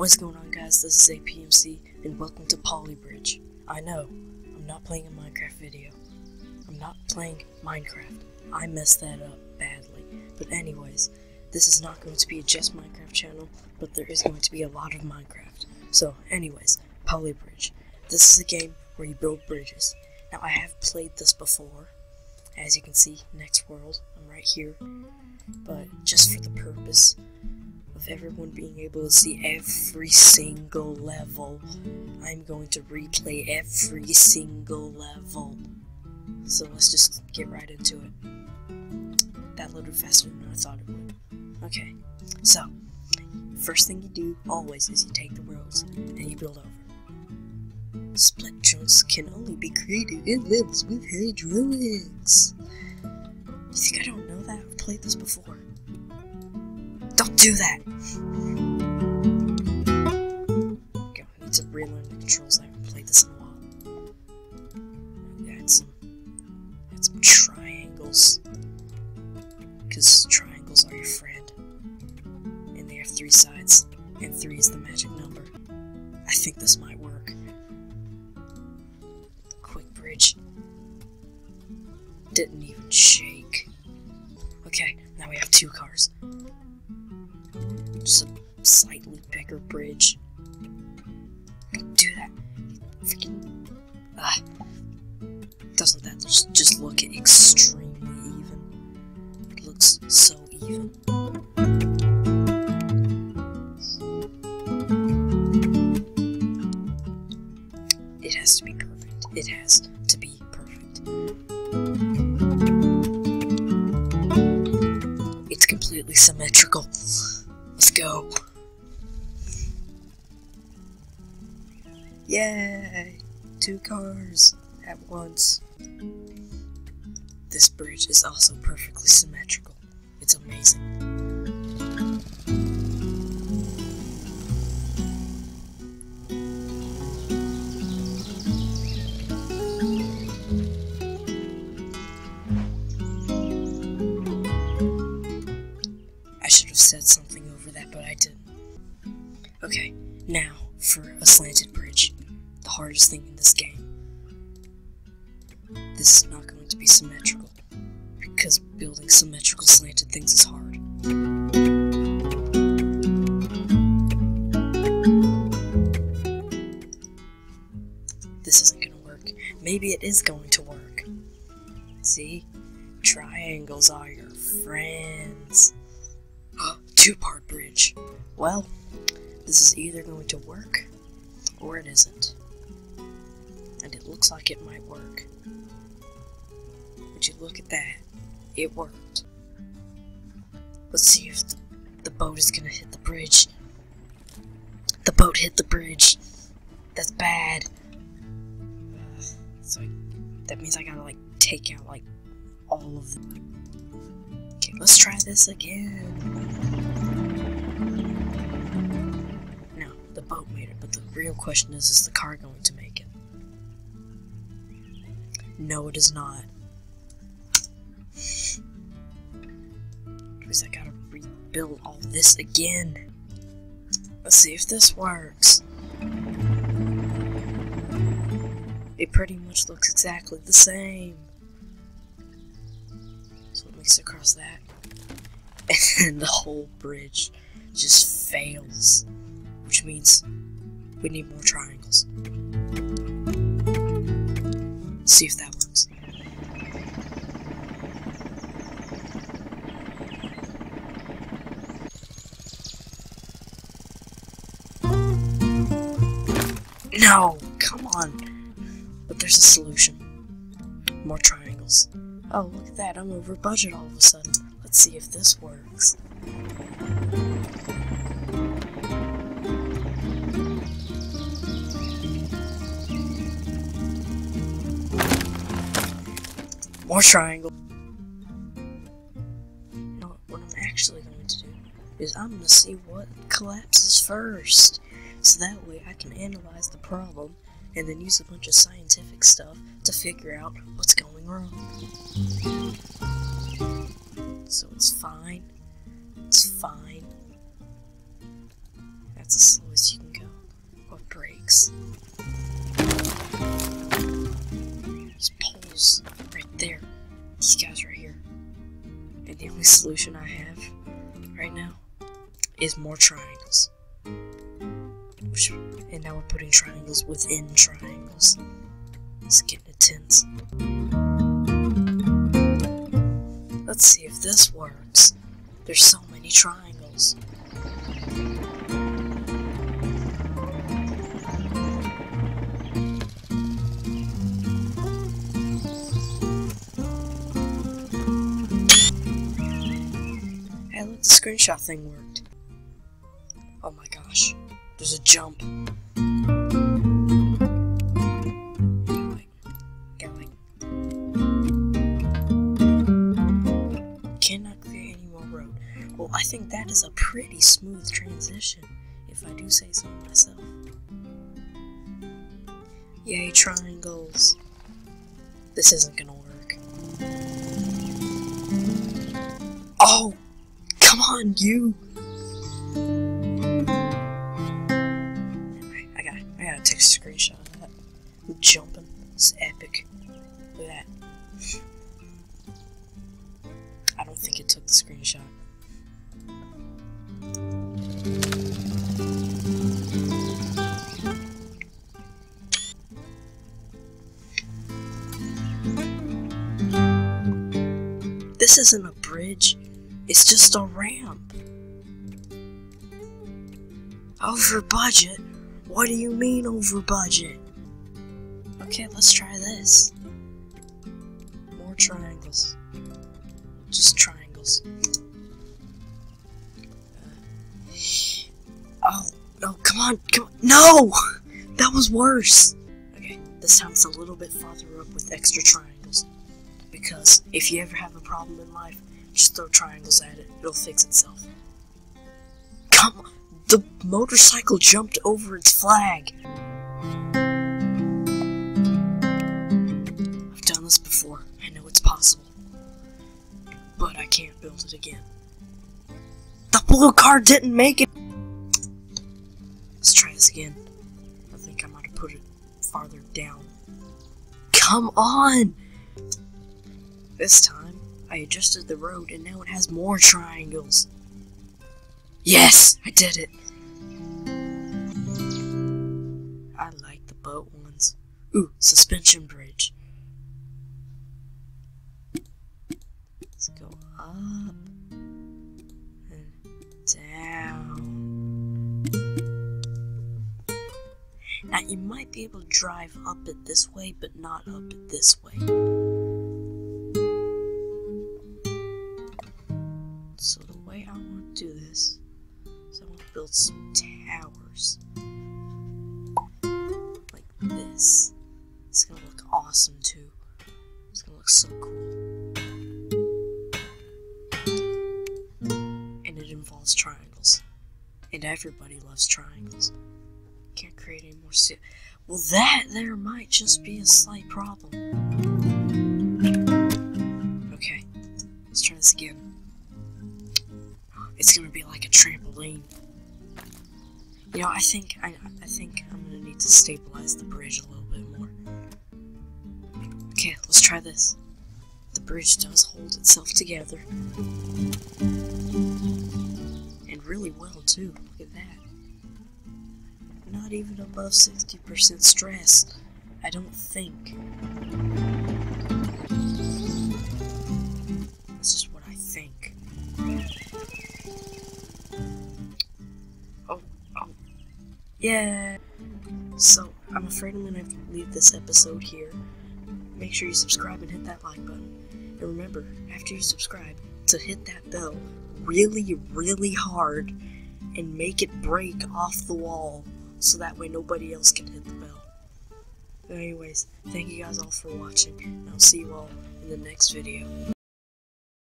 What's going on guys, this is APMC, and welcome to Poly Bridge. I know, I'm not playing a Minecraft video. I'm not playing Minecraft. I messed that up badly. But anyways, this is not going to be a just Minecraft channel, but there is going to be a lot of Minecraft. So anyways, Poly Bridge. This is a game where you build bridges. Now I have played this before. As you can see, next world, I'm right here. But just for the purpose of everyone being able to see every single level, I'm going to replay every single level. So let's just get right into it. That loaded faster than I thought it would. Okay, so, first thing you do always is you take the roads and you build over. Split joints can only be created in levels with hydraulics. You think I don't know that? I've played this before. Don't that! Okay, I need to relearn the controls. I haven't played this in a while. Add some, add some triangles. Because triangles are your friend. And they have three sides. And three is the magic number. I think this might work. The Quick bridge. Didn't even shake. Okay, now we have two cars. A slightly bigger bridge. Do that. Freaking. Ah. Doesn't that just, just look extremely even? It looks so even. It has to be perfect. It has to be perfect. It's completely symmetrical. Go. Yay! Two cars at once. This bridge is also perfectly symmetrical. It's amazing. I should have said something Okay, now for a slanted bridge. The hardest thing in this game. This is not going to be symmetrical, because building symmetrical slanted things is hard. This isn't gonna work. Maybe it is going to work. See? Triangles are your friends. Two part bridge. Well, this is either going to work or it isn't. And it looks like it might work. Would you look at that? It worked. Let's see if the, the boat is gonna hit the bridge. The boat hit the bridge. That's bad. So I, that means I gotta like take out like all of them. Okay, let's try this again. It, but the real question is, is the car going to make it? No, it is not. Because I gotta rebuild all this again. Let's see if this works. It pretty much looks exactly the same. So it makes it across that. And the whole bridge just fails. Which means we need more triangles. See if that works. No! Come on! But there's a solution. More triangles. Oh, look at that, I'm over budget all of a sudden. Let's see if this works. More triangle. You know what, what I'm actually going to do is I'm going to see what collapses first. So that way I can analyze the problem and then use a bunch of scientific stuff to figure out what's going wrong. So it's fine. It's fine. That's as slow as you fix. These right there. These guys right here. And the only solution I have right now is more triangles. Which, and now we're putting triangles within triangles. It's getting intense. Let's see if this works. There's so many triangles. Screenshot thing worked. Oh my gosh, there's a jump. Going, going. Cannot create any more road. Well, I think that is a pretty smooth transition, if I do say so myself. Yay, triangles. This isn't gonna work. On, you! I got I gotta take a screenshot of that. I'm jumping. It's epic. Look at that. I don't think it took the screenshot. This isn't a bridge, it's just a ramp. Over budget? What do you mean over budget? Okay, let's try this. More triangles. Just triangles. Uh, oh, no, come on, come on. No! That was worse. Okay, this time it's a little bit farther up with extra triangles. Because if you ever have a problem in life, just throw triangles at it. It'll fix itself. Come on. The motorcycle jumped over its flag. I've done this before. I know it's possible. But I can't build it again. The blue car didn't make it! Let's try this again. I think I might have put it farther down. Come on! This time, I adjusted the road and now it has more triangles. Yes, I did it. I like the boat ones. Ooh, suspension bridge. Let's go up and down. Now you might be able to drive up it this way, but not up it this way. So the way I want to do this is I want to build some towers. Like this. It's gonna look awesome too. It's gonna look so cool. And it involves triangles. And everybody loves triangles. Can't create any more Well that there might just be a slight problem. Okay, let's try this again. It's gonna be like a trampoline. You know, I think I, I think I'm gonna need to stabilize the bridge a little bit more. Okay, let's try this. The bridge does hold itself together. And really well too. Look at that. Not even above 60% stress. I don't think. Yeah. So, I'm afraid I'm gonna have to leave this episode here. Make sure you subscribe and hit that like button. And remember, after you subscribe, to hit that bell really, really hard and make it break off the wall so that way nobody else can hit the bell. But anyways, thank you guys all for watching, and I'll see you all in the next video.